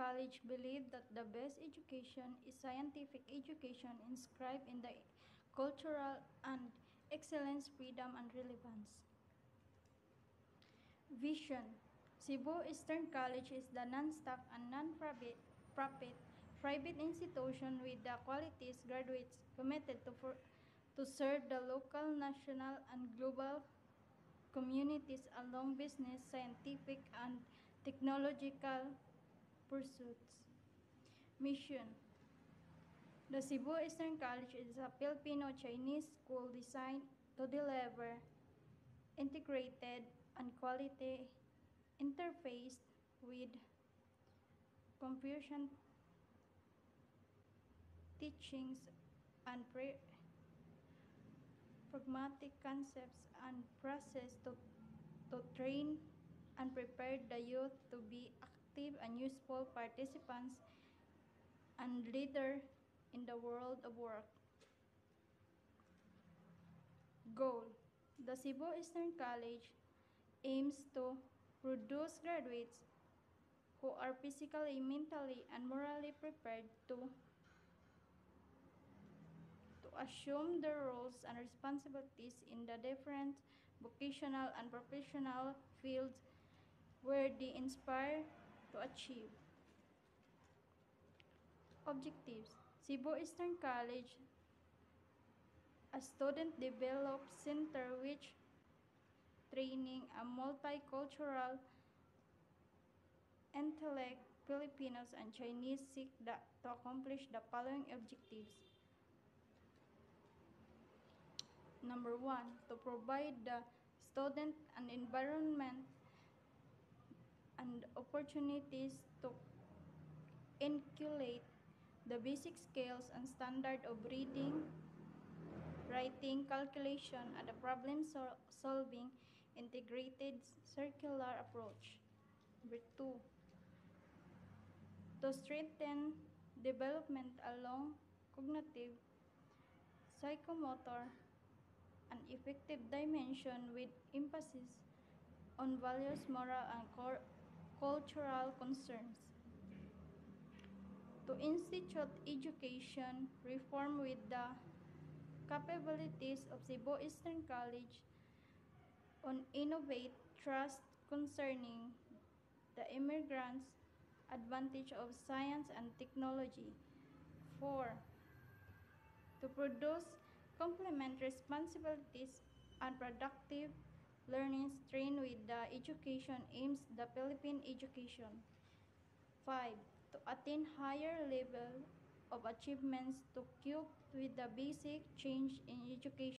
College believed that the best education is scientific education inscribed in the cultural and excellence, freedom, and relevance. Vision Cebu Eastern College is the non-stock and non-profit profit, private institution with the qualities graduates committed to, for, to serve the local, national, and global communities along business, scientific, and technological pursuits. Mission The Cebu Eastern College is a Filipino-Chinese school designed to deliver integrated and quality interface with Confucian teachings and pragmatic concepts and process to, to train and prepare the youth to be useful participants and leader in the world of work. Goal The Cebu Eastern College aims to produce graduates who are physically, mentally, and morally prepared to to assume their roles and responsibilities in the different vocational and professional fields where they inspire to achieve. Objectives Cebu Eastern College, a student developed center which training a multicultural intellect Filipinos and Chinese seek the, to accomplish the following objectives. Number one, to provide the student an environment and opportunities to inculcate the basic skills and standard of reading, writing, calculation, and the problem sol solving integrated circular approach. Number two, to strengthen development along cognitive, psychomotor, an effective dimension with emphasis on values, moral, and cultural concerns. To institute education reform with the capabilities of Cebu Eastern College on innovate trust concerning the immigrants' advantage of science and technology. 4. To produce complement responsibilities and productive learning train with the education aims the Philippine education. 5. To attain higher level of achievements to cope with the basic change in education.